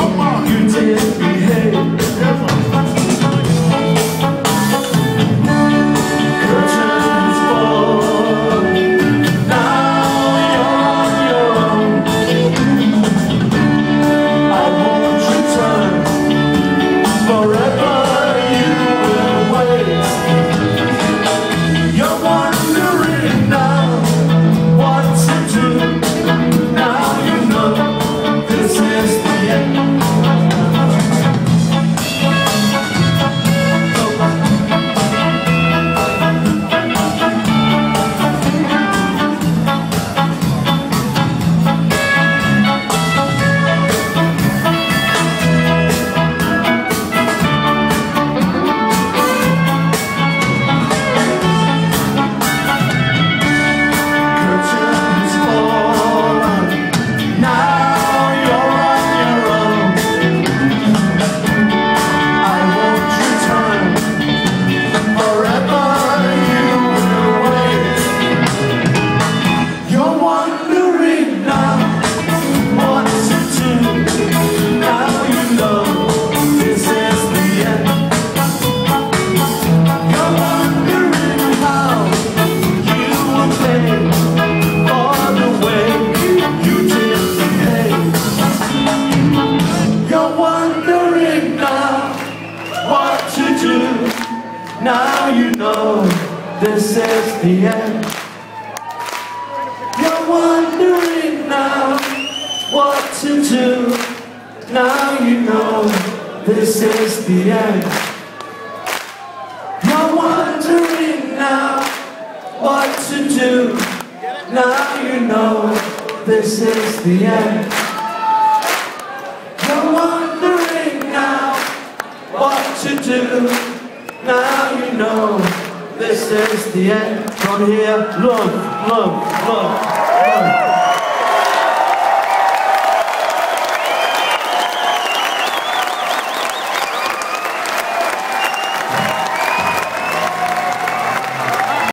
Come on. You did. This is the end. You're wondering now what to do. Now you know this is the end. You're wondering now what to do. Now you know this is the end. You're wondering now what to do. Now you know this is the end. From here, look, look, look, look.